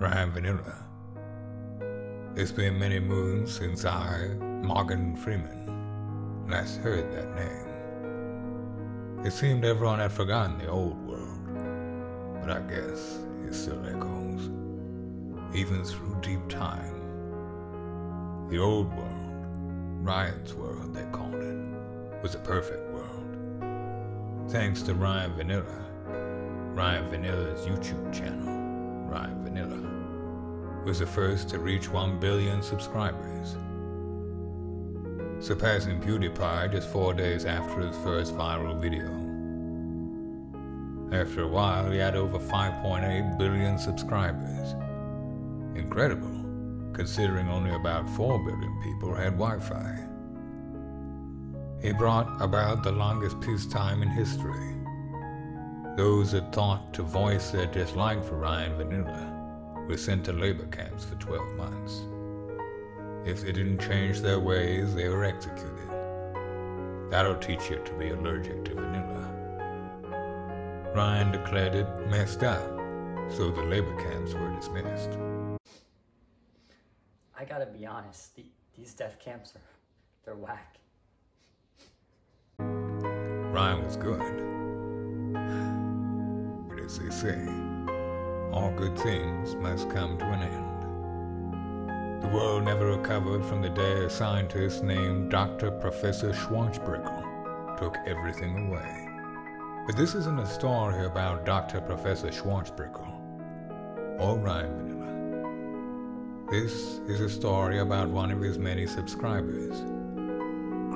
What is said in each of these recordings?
Ryan Vanilla. It's been many moons since I, Morgan Freeman, last heard that name. It seemed everyone had forgotten the old world, but I guess it still echoes, even through deep time. The old world, Ryan's world they called it, was a perfect world. Thanks to Ryan Vanilla, Ryan Vanilla's YouTube channel, Ryan Vanilla, was the first to reach 1 billion subscribers, surpassing PewDiePie just four days after his first viral video. After a while, he had over 5.8 billion subscribers. Incredible, considering only about 4 billion people had Wi Fi. He brought about the longest peacetime in history those that thought to voice their dislike for Ryan Vanilla were sent to labor camps for 12 months. If they didn't change their ways, they were executed. That'll teach you to be allergic to vanilla. Ryan declared it messed up, so the labor camps were dismissed. I gotta be honest, the, these death camps are, they're whack. Ryan was good as they say, all good things must come to an end. The world never recovered from the day a scientist named Dr. Professor Schwarzbrickel took everything away. But this isn't a story about Dr. Professor Schwarzbrickel or Ryan Vanilla. This is a story about one of his many subscribers,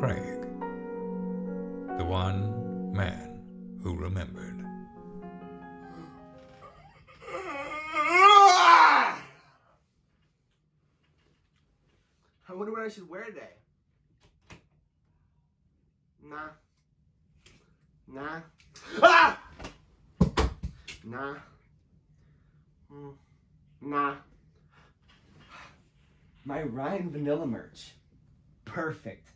Craig, the one man who remembered. I should wear today. Nah. Nah. Ah! Nah. Mm. Nah. My Ryan Vanilla merch. Perfect.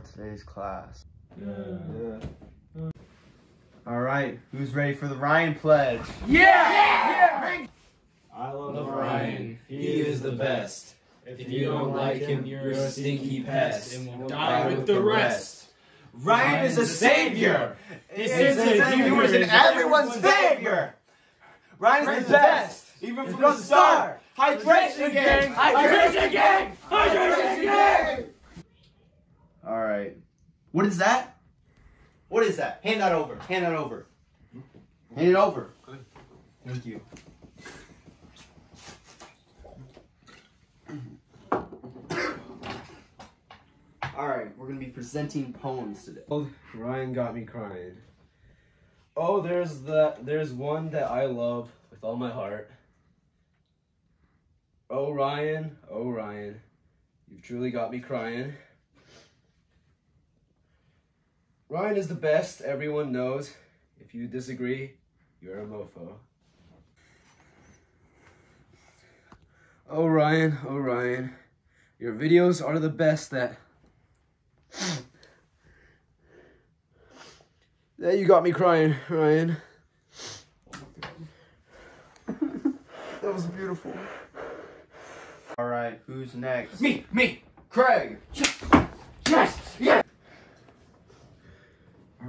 For today's class? Yeah. yeah. All right, who's ready for the Ryan pledge? Yeah! yeah! yeah! I love, love Ryan. He is the best. If you don't like him, you're a stinky pest. And will die with the rest. Ryan is a savior. It's savior. He everyone's savior. Ryan is the best, even from the start. Hydration gang! Hydration gang! Hydration gang! All right. What is that? What is that? Hand that over. Hand that over. Hand it over. Good. Thank you. All right, we're gonna be presenting poems today. Oh, Ryan got me crying. Oh, there's the there's one that I love with all my heart. Oh Ryan, oh Ryan, you've truly got me crying. Ryan is the best, everyone knows. If you disagree, you're a mofo. Oh Ryan, oh Ryan, your videos are the best that... Yeah, you got me crying, Ryan. that was beautiful. All right, who's next? Me, me, Craig. Yes, yes. All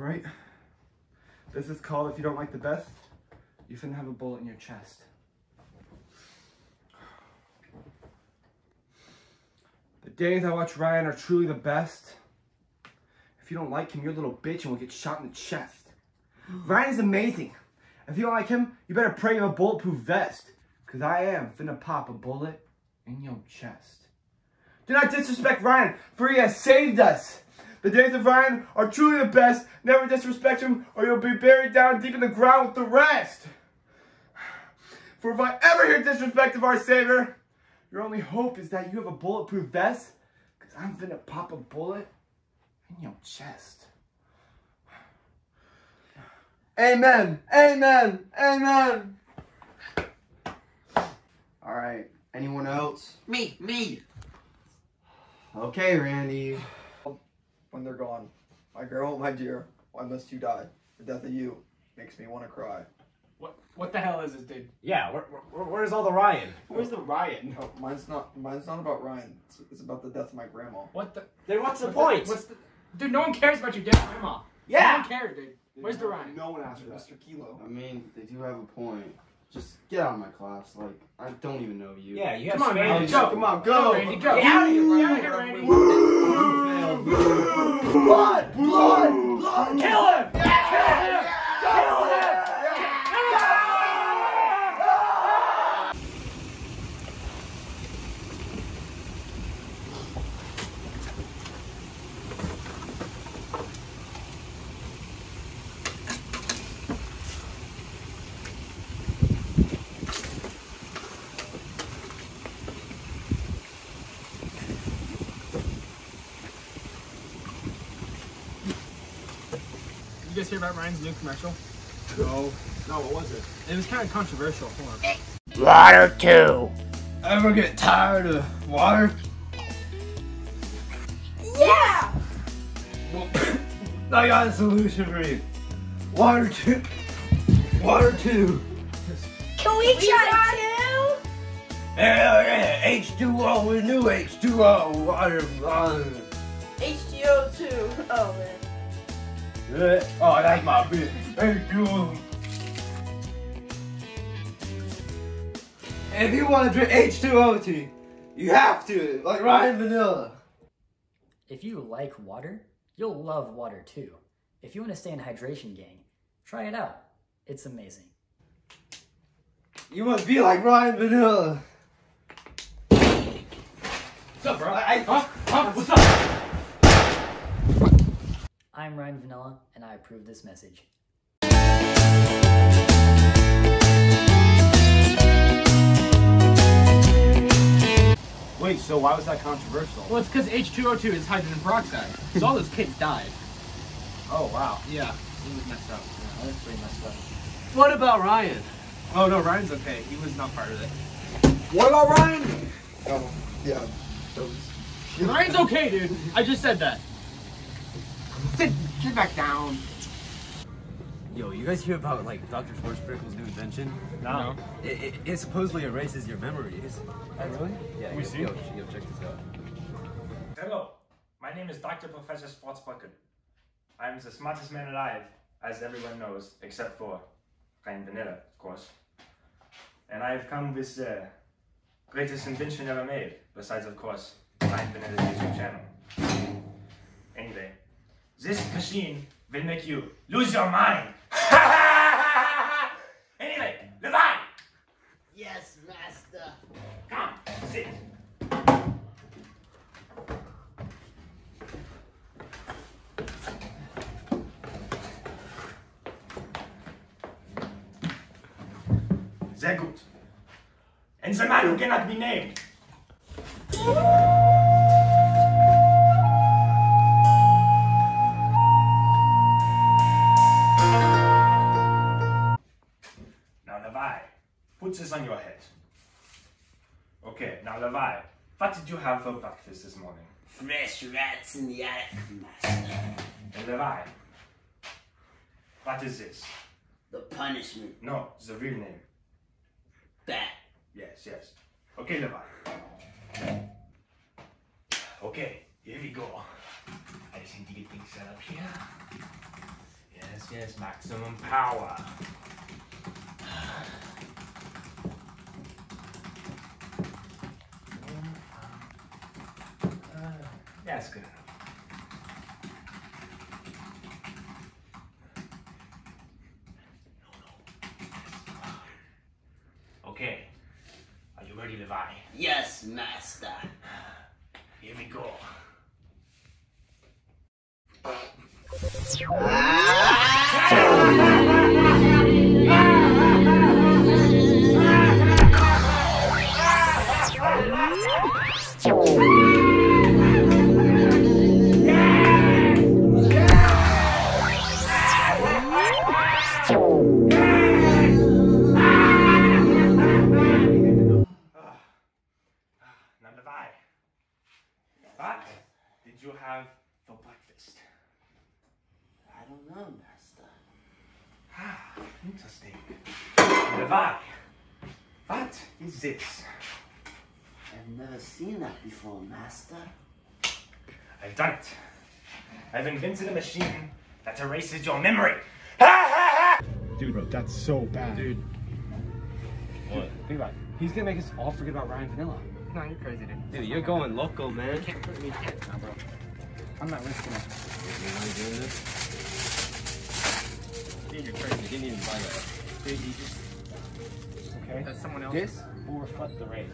right. This is called If You Don't Like the Best, You Shouldn't Have a Bullet in Your Chest. The days I watch Ryan are truly the best. If you don't like him, you're a little bitch and will get shot in the chest. Ryan is amazing. If you don't like him, you better pray you have a bulletproof vest. Cause I am finna pop a bullet in your chest. Do not disrespect Ryan, for he has saved us. The days of Ryan are truly the best. Never disrespect him or you'll be buried down deep in the ground with the rest. For if I ever hear disrespect of our Savior, your only hope is that you have a bulletproof vest, because I'm finna pop a bullet in your chest. Amen. Amen. Amen. All right. Anyone else? Me, me. Okay, Randy. When they're gone. My girl, my dear, why must you die? The death of you makes me want to cry. What what the hell is this, dude? Yeah, where, where, where's all the Ryan? Where's the Ryan? No, mine's not. Mine's not about Ryan. It's, it's about the death of my grandma. What the? Then what's the what point? what's the? Dude, no one cares about your dead grandma. Yeah. No yeah! one cares, dude. Where's the Ryan? No one asked for that. Mr. Kilo. I mean, they do have a point. Just get out of my class. Like, I don't even know you. Yeah, you have Come on, man, Spanish. go. Come on, Go, go. Randy, go. Get out of here, Get Ryan. out of here, Randy. Blood! Blood! Blood! Kill him! Kill him! You guys hear about Ryan's new commercial? No. No, what was it? It was kind of controversial. Hold on. Water two. Ever get tired of water? Yeah! I got a solution for you. Water two. Water two. Can we try too? Hell yeah, H2O with new H2O. Water. water. H2O2. Oh man. Yeah. Oh, that's like my beer. H2O. If you want to drink H2O tea, you have to, like Ryan Vanilla. If you like water, you'll love water too. If you want to stay in hydration gang, try it out. It's amazing. You must be like Ryan Vanilla. What's up, bro? huh? Huh? What's up? I'm Ryan Vanilla, and I approve this message. Wait, so why was that controversial? Well, it's because H2O2 is hydrogen peroxide. So all those kids died. Oh, wow. Yeah, it was messed up. Yeah, that's pretty messed up. What about Ryan? Oh no, Ryan's okay. He was not part of it. What about Ryan? Oh, yeah. Those. Ryan's okay, dude. I just said that. Sit, get back down. Yo, you guys hear about like Dr. Schwarzsprinkle's new invention? No. It, it, it supposedly erases your memories. Oh, really? Yeah, We yo, see. Yo, yo, check this out. Hello, my name is Dr. Professor Schwarzbrücken. I'm the smartest man alive, as everyone knows, except for Ryan Vanilla, of course. And I've come with the greatest invention ever made, besides, of course, Ryan Vanilla's YouTube channel. Anyway, this machine will make you lose your mind. anyway, Levi! Yes, master. Come, sit. Sehr gut. And the man who cannot be named. What did you have for breakfast this morning? Fresh rats in the attic, master. And Levi, what is this? The punishment. No, the real name. Bat. Yes, yes. Okay, Levi. Okay, here we go. I just need to get things set up here. Yes, yes, maximum power. That's good enough. Okay, are you ready, Levi? Yes, master. Here we go. Interesting. Levi, what is this? I've never seen that before, Master. I've done it. I've invented a machine that erases your memory. Dude, bro, that's so bad. Dude. What? Think about it. He's gonna make us all forget about Ryan Vanilla. No, you're crazy, dude. Dude, you're going local, man. You can't put me can't. No, bro. I'm not risking it. You're not doing this? did your crazy. You didn't even buy that. Did you just? Okay. That's someone else. This will reflect the rays.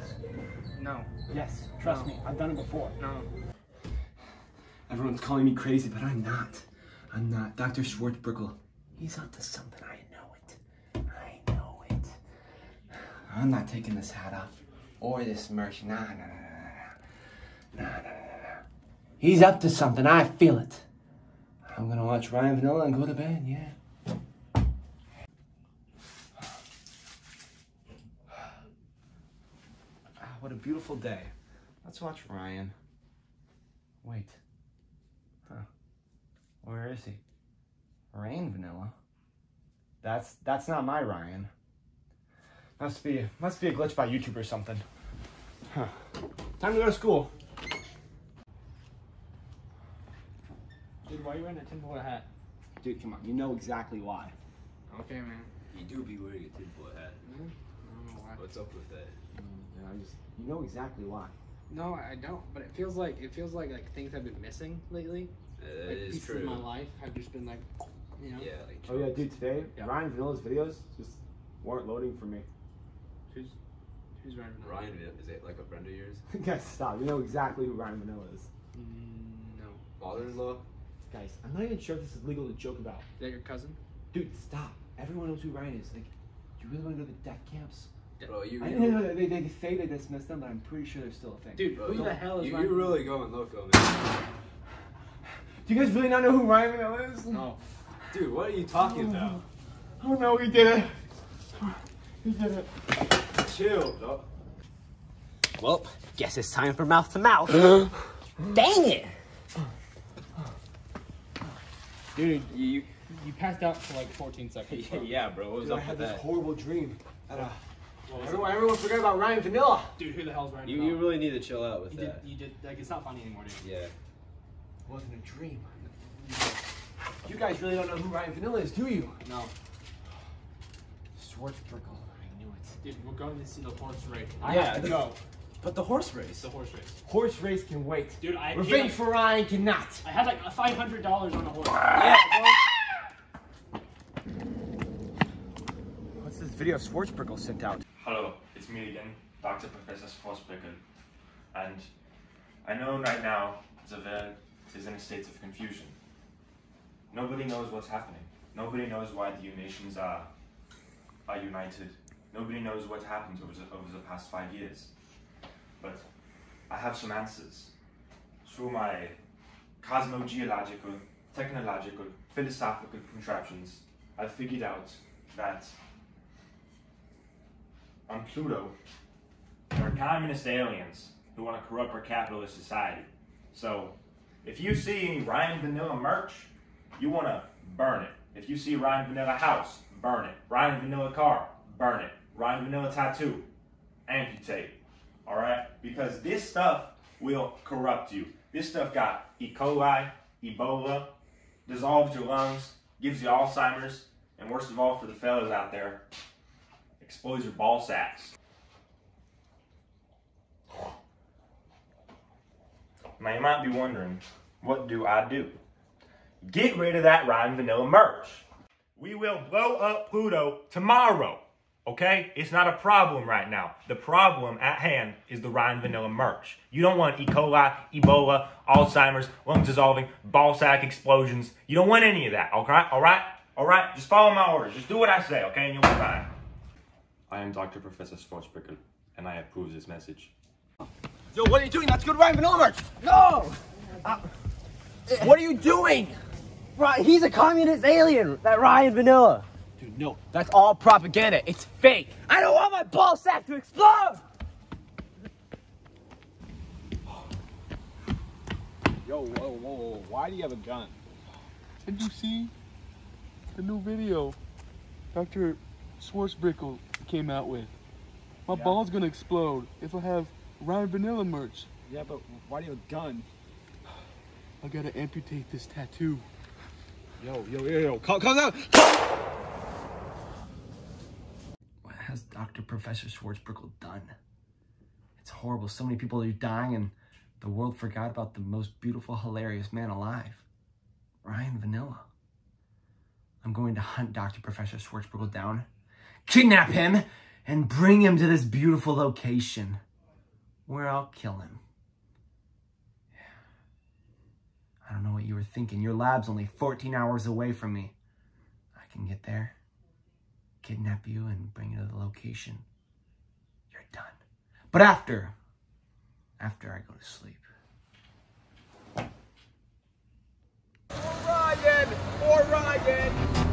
No. Yes. Trust no. me. I've done it before. No. Everyone's calling me crazy, but I'm not. I'm not. Dr. Schwarzbrickel, he's onto something. I know it. I know it. I'm not taking this hat off or this merch. Nah, nah, nah, nah, nah, nah, nah, nah. He's up to something. I feel it. I'm gonna watch Ryan Vanilla and go to bed. Yeah. What a beautiful day. Let's watch Ryan. Wait. Huh. Where is he? Rain Vanilla. That's that's not my Ryan. Must be must be a glitch by YouTube or something. Huh. Time to go to school. Dude, why are you wearing a tinfoil hat? Dude, come on. You know exactly why. Okay, man. You do be wearing a tinfoil hat. Hmm? I don't know why. What's up with that? Yeah, I just you know exactly why. No, I don't. But it feels like it feels like like things have been missing lately. Uh, that like is pieces true. of my life have just been like, you know. Yeah, like Oh yeah, dude. Today Yeah. Ryan Vanilla's videos just weren't loading for me. Who's who's Ryan? Vanilla? Ryan, is it like a friend of yours? Guys, stop. You know exactly who Ryan Vanilla is. Mm, no. Father-in-law? Guys, I'm not even sure if this is legal to joke about. Is that your cousin? Dude, stop. Everyone knows who Ryan is. Like, do you really want to go to the death camps? Bro, you, I you, know no, they, they say they dismissed them, but I'm pretty sure they're still a thing. Dude, bro, who the hell is you, Ryan? you're really going loco, man. Do you guys really not know who Ryan Vanilla is? No. Dude, what are you talking about? Oh no, he did it. He did it. Chill, bro. Well, guess it's time for mouth to mouth. Dang it! Dude, You, you passed out for like 14 seconds. bro. yeah, bro. What was Dude, I up had with this that? horrible dream. That, uh, What was everyone, everyone forgot about Ryan Vanilla. Dude, who the hell's Ryan? You, Vanilla? you really need to chill out with You did, that. you did, like, it's not funny anymore, dude. Yeah. It wasn't a dream. You guys really don't know who Ryan Vanilla is, do you? No. Schwarzbrickel. I knew it. Dude, we're going to see the horse race. Yeah, have to go. But the horse race. the horse race. Horse race can wait. Dude, I paid, Revenge like, for Ryan cannot. I had like $500 on a horse. Yeah, What's this video Schwarzbrickel sent out? Hello, it's me again, Dr. Professor Forsbecken. And I know right now world is in a state of confusion. Nobody knows what's happening. Nobody knows why the nations are, are united. Nobody knows what happened over the, over the past five years. But I have some answers. Through my cosmogeological, technological, philosophical contraptions, I've figured out that on Pluto, there are communist aliens who want to corrupt our capitalist society. So, if you see any Ryan Vanilla merch, you want to burn it. If you see Ryan Vanilla house, burn it. Ryan Vanilla car, burn it. Ryan Vanilla tattoo, amputate. All right? Because this stuff will corrupt you. This stuff got E. coli, Ebola, dissolves your lungs, gives you Alzheimer's, and worst of all for the fellas out there, expose your ball sacks. Now you might be wondering, what do I do? Get rid of that Ryan Vanilla merch. We will blow up Pluto tomorrow. Okay? It's not a problem right now. The problem at hand is the Ryan Vanilla merch. You don't want E. coli, Ebola, Alzheimer's, lung dissolving, ball sack explosions. You don't want any of that, okay? Alright? Alright? Just follow my orders. Just do what I say, okay? And you'll be fine. I am Dr. Professor Schwarzbrickel, and I approve this message. Yo, what are you doing? That's good Ryan Vanilla merch. No! Uh, what are you doing? Right, he's a communist alien, that Ryan Vanilla. Dude, no. That's all propaganda. It's fake. I don't want my ball sack to explode! Yo, whoa, whoa, whoa. Why do you have a gun? Did you see the new video Dr. Schwarzbrickel came out with? My Yeah. ball's gonna explode if I have Ryan Vanilla merch. Yeah, but why do you have a gun? I gotta amputate this tattoo. Yo, yo, yo, yo, calm, calm down! What has Dr. Professor Schwarzbrickel done? It's horrible. So many people are dying, and the world forgot about the most beautiful, hilarious man alive, Ryan Vanilla. I'm going to hunt Dr. Professor Schwarzbrickel down, kidnap him, and bring him to this beautiful location where I'll kill him. I don't know what you were thinking. Your lab's only 14 hours away from me. I can get there, kidnap you, and bring you to the location. You're done. But after, after I go to sleep. Ryan! Or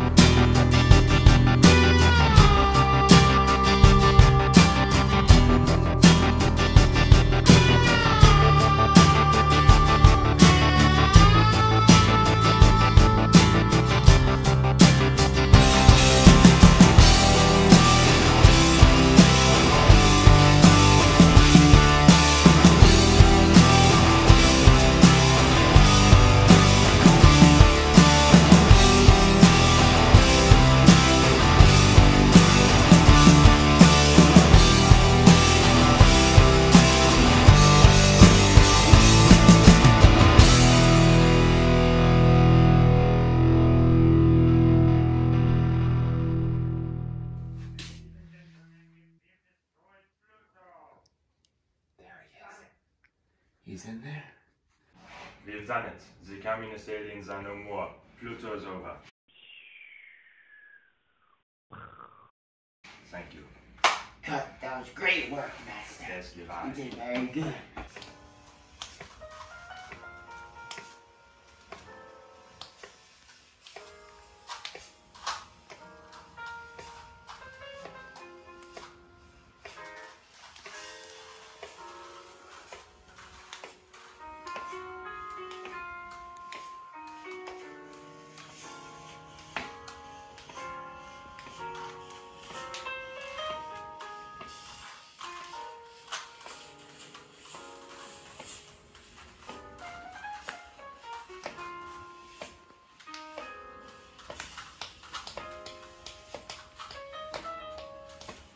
The communist aliens are no more. Pluto's over. Thank you. Cut. That was great work, Master. Yes, Levi. You did very good.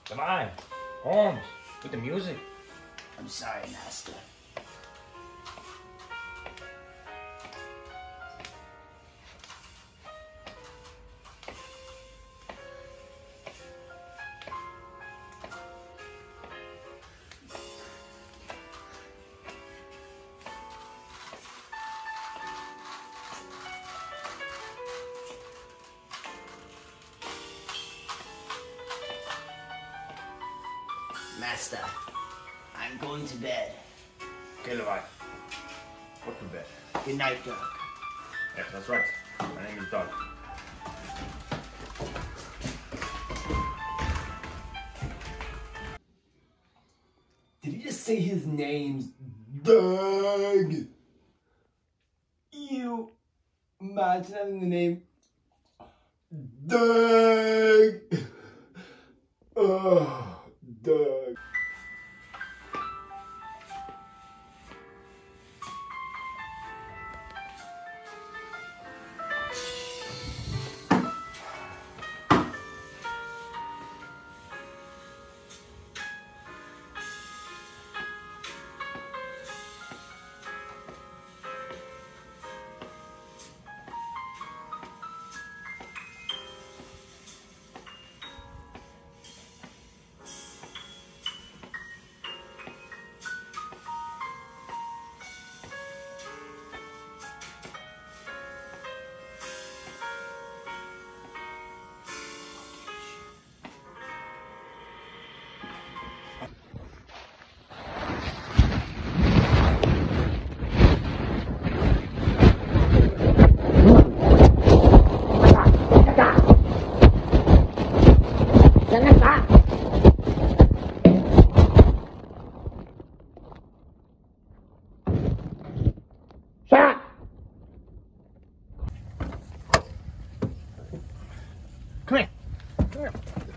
Come on. Holmes. With the music. I'm sorry, Master. Imagine having the name Doug. Oh, Doug.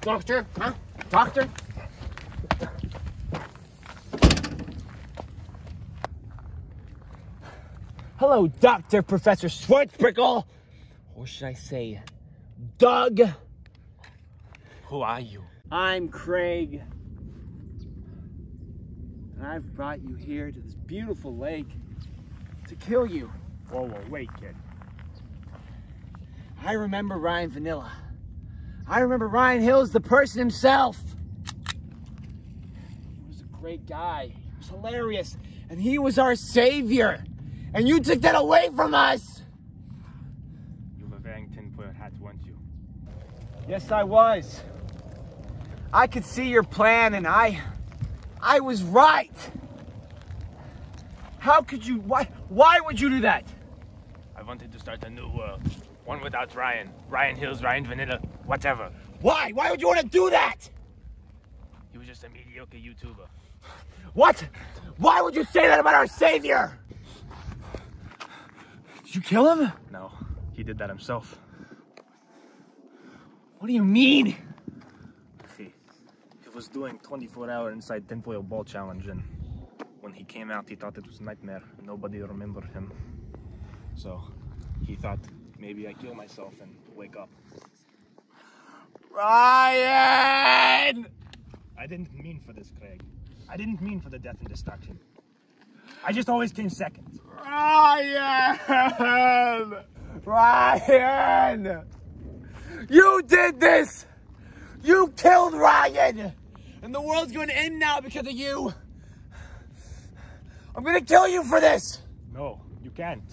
Doctor? Huh? Doctor? Hello, Dr. Professor Schwarzbrickel. Or should I say, Doug? Who are you? I'm Craig. And I've brought you here to this beautiful lake to kill you. Whoa, whoa, wait, kid. I remember Ryan Vanilla. I remember Ryan Hills, the person himself. He was a great guy. He was hilarious. And he was our savior. And you took that away from us. You were wearing tinfoil hat, weren't you? Yes, I was. I could see your plan and I, I was right. How could you, why, why would you do that? I wanted to start a new world. One without Ryan. Ryan Hills, Ryan Vanilla, whatever. Why? Why would you want to do that? He was just a mediocre YouTuber. What? Why would you say that about our savior? Did you kill him? No, he did that himself. What do you mean? He, he was doing 24 hour inside tinfoil ball challenge and when he came out he thought it was a nightmare. Nobody remembered him. So he thought maybe I kill myself and wake up. Ryan! I didn't mean for this, Craig. I didn't mean for the death and destruction. I just always came second. Ryan! Ryan! You did this! You killed Ryan! And the world's going to end now because of you! I'm gonna kill you for this! No, you can't.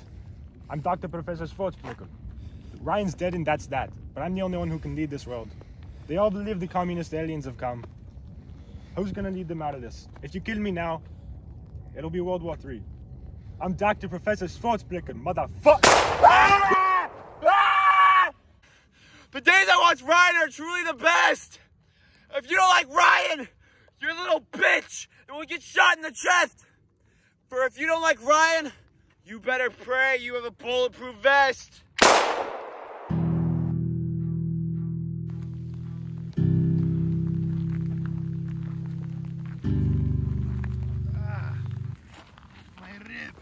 I'm Dr. Professor Schwarzblicker. Ryan's dead and that's that. But I'm the only one who can lead this world. They all believe the communist aliens have come. Who's gonna lead them out of this? If you kill me now, it'll be World War III. I'm Dr. Professor Schwarzblicker, motherfucker! Ah! Ah! The days I watch Ryan are truly the best! If you don't like Ryan, you're a little bitch and will get shot in the chest! For if you don't like Ryan, you better pray you have a bulletproof vest. Ah, my rib.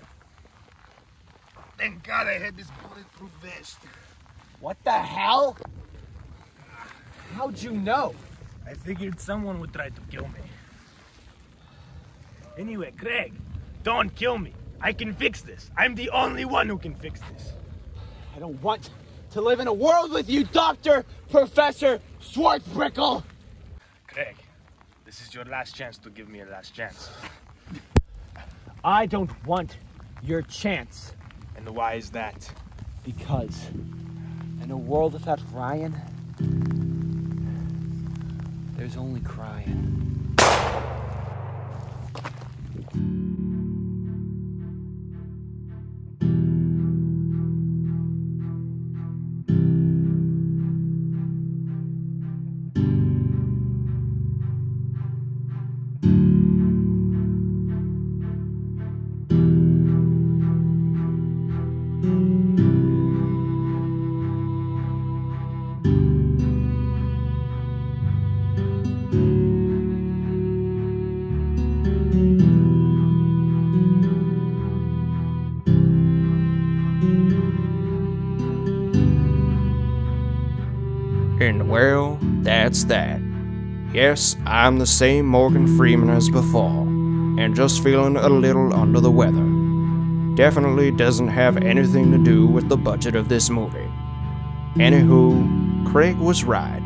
Thank God I had this bulletproof vest. What the hell? How'd you know? I figured someone would try to kill me. Anyway, Craig, don't kill me. I can fix this. I'm the only one who can fix this. I don't want to live in a world with you, Dr. Professor Schwarzbrickel. Craig, this is your last chance to give me a last chance. I don't want your chance. And why is that? Because in a world without Ryan, there's only crying. And well, that's that. Yes, I'm the same Morgan Freeman as before, and just feeling a little under the weather. Definitely doesn't have anything to do with the budget of this movie. Anywho, Craig was right.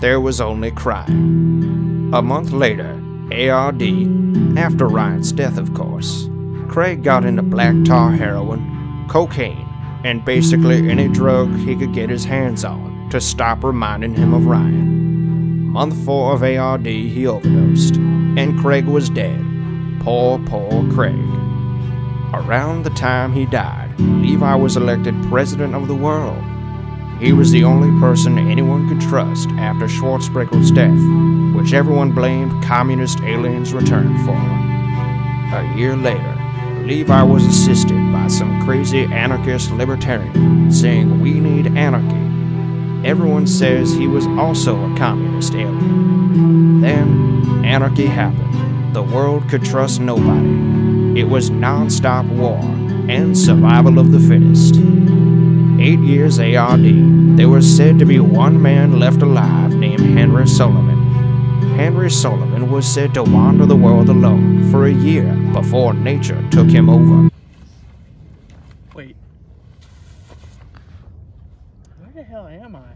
There was only crime. A month later, ARD, after Ryan's death, of course, Craig got into black tar heroin, cocaine, and basically any drug he could get his hands on to stop reminding him of Ryan. Month 4 of ARD, he overdosed, and Craig was dead. Poor, poor Craig. Around the time he died, Levi was elected president of the world. He was the only person anyone could trust after Schwarzbrickle's death, which everyone blamed communist aliens' return for. A year later, Levi was assisted by some crazy anarchist libertarian saying we need anarchy. Everyone says he was also a communist alien. Then, anarchy happened. The world could trust nobody. It was non-stop war and survival of the fittest. Eight years ARD, there was said to be one man left alive named Henry Sullivan. Henry Sullivan was said to wander the world alone for a year before nature took him over. Wait. Where the hell am I?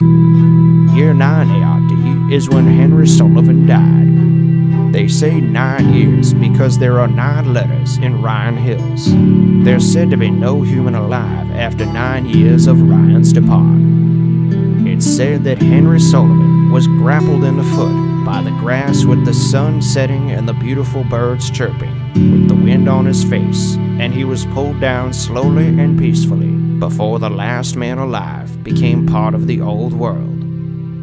Year 9 ARD is when Henry Sullivan died. They say nine years because there are nine letters in Ryan Hills. There's said to be no human alive after nine years of Ryan's depart. It's said that Henry Sullivan was grappled in the foot by the grass with the sun setting and the beautiful birds chirping, with the wind on his face, and he was pulled down slowly and peacefully before the last man alive became part of the old world.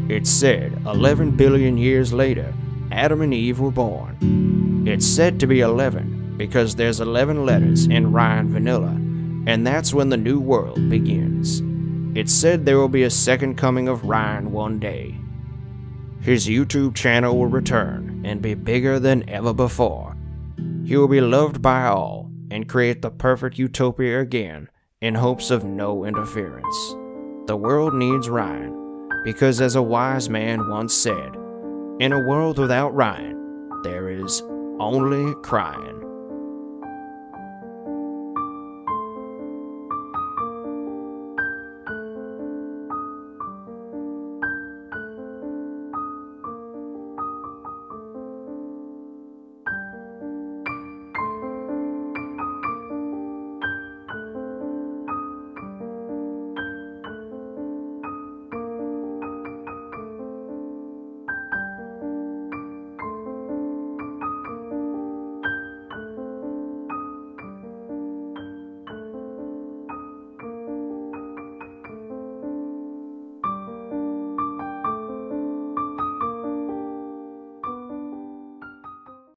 It's said 11 billion years later, Adam and Eve were born. It's said to be 11 because there's 11 letters in Ryan Vanilla, and that's when the new world begins. It's said there will be a second coming of Ryan one day. His YouTube channel will return and be bigger than ever before. He will be loved by all and create the perfect utopia again in hopes of no interference. The world needs Ryan because, as a wise man once said, in a world without Ryan, there is only crying.